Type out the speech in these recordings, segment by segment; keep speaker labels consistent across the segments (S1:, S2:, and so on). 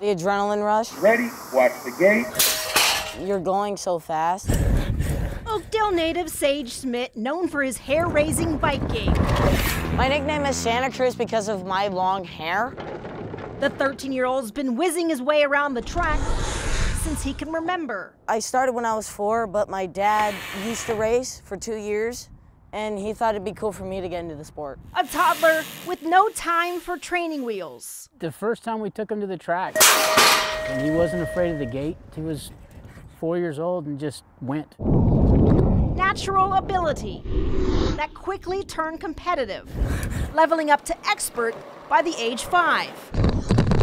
S1: The adrenaline rush.
S2: Ready, watch the gate.
S1: You're going so fast.
S3: Oakdale native Sage Schmidt, known for his hair-raising bike game.
S1: My nickname is Santa Cruz because of my long hair.
S3: The 13-year-old's been whizzing his way around the track since he can remember.
S1: I started when I was four, but my dad used to race for two years, and he thought it'd be cool for me to get into the sport.
S3: A toddler with no time for training wheels.
S4: The first time we took him to the track, and he wasn't afraid of the gate. He was four years old and just went.
S3: Natural ability that quickly turned competitive, leveling up to expert by the age five.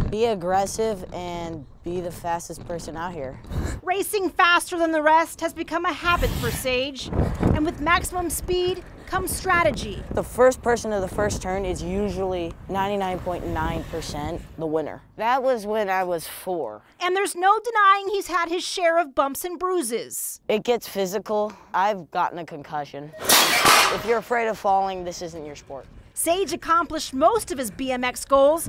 S1: Be aggressive and be the fastest person out here.
S3: Racing faster than the rest has become a habit for Sage, and with maximum speed comes strategy.
S1: The first person to the first turn is usually 99.9% the winner. That was when I was four.
S3: And there's no denying he's had his share of bumps and bruises.
S1: It gets physical. I've gotten a concussion. If you're afraid of falling, this isn't your sport.
S3: Sage accomplished most of his BMX goals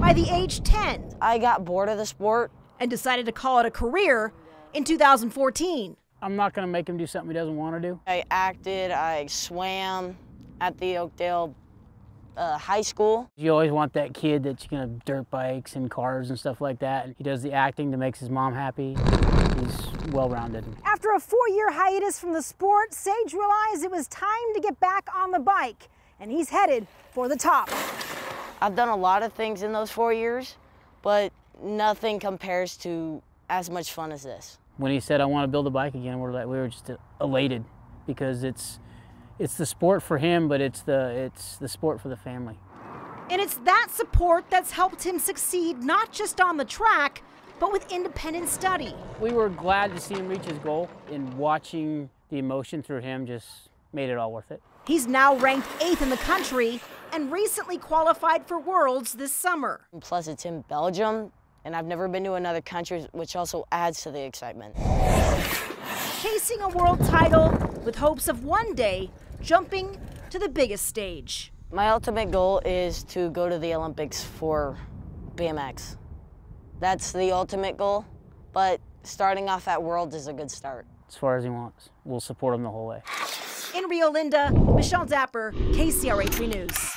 S3: by the age 10
S1: I got bored of the sport.
S3: and decided to call it a career in 2014.
S4: I'm not going to make him do something he doesn't want to do.
S1: I acted, I swam at the Oakdale uh, High School.
S4: You always want that kid that's going to dirt bikes and cars and stuff like that. He does the acting that makes his mom happy. He's well-rounded.
S3: After a four year hiatus from the sport, Sage realized it was time to get back on the bike, and he's headed for the top.
S1: I've done a lot of things in those four years, but nothing compares to as much fun as this.
S4: When he said, I want to build a bike again, we're like, we were just uh, elated because it's, it's the sport for him, but it's the, it's the sport for the family.
S3: And it's that support that's helped him succeed not just on the track, but with independent study.
S4: We were glad to see him reach his goal, and watching the emotion through him just made it all worth it.
S3: He's now ranked eighth in the country and recently qualified for Worlds this summer.
S1: Plus, it's in Belgium, and I've never been to another country, which also adds to the excitement.
S3: Chasing a world title with hopes of one day jumping to the biggest stage.
S1: My ultimate goal is to go to the Olympics for BMX. That's the ultimate goal, but starting off at Worlds is a good start.
S4: As far as he wants, we'll support him the whole way.
S3: In Rio Linda, Michelle Dapper, KCRA 3 News.